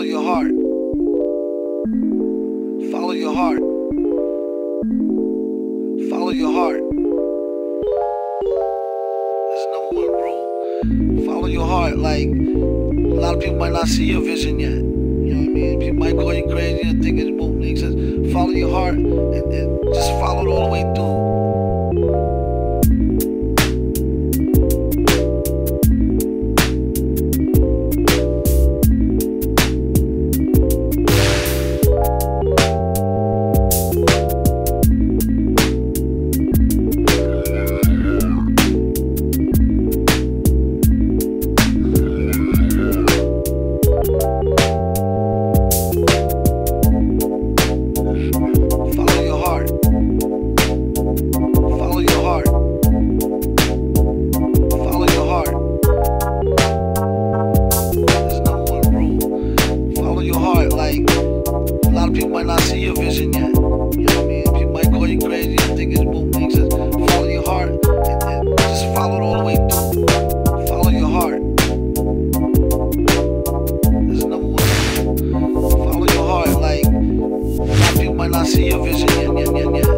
Follow your heart. Follow your heart. Follow your heart. That's number one rule. Follow your heart. Like a lot of people might not see your vision yet. You know what I mean? People might call you crazy and think it's moving. He says, follow your heart and, and just follow it all the way through. Might not see your vision yet. You know what I mean? People might call you crazy and think it's. He says, follow your heart and, and just follow it all the way through. Follow your heart. That's number one. Follow your heart. Like people might not see your vision yet, yet, yet, yet.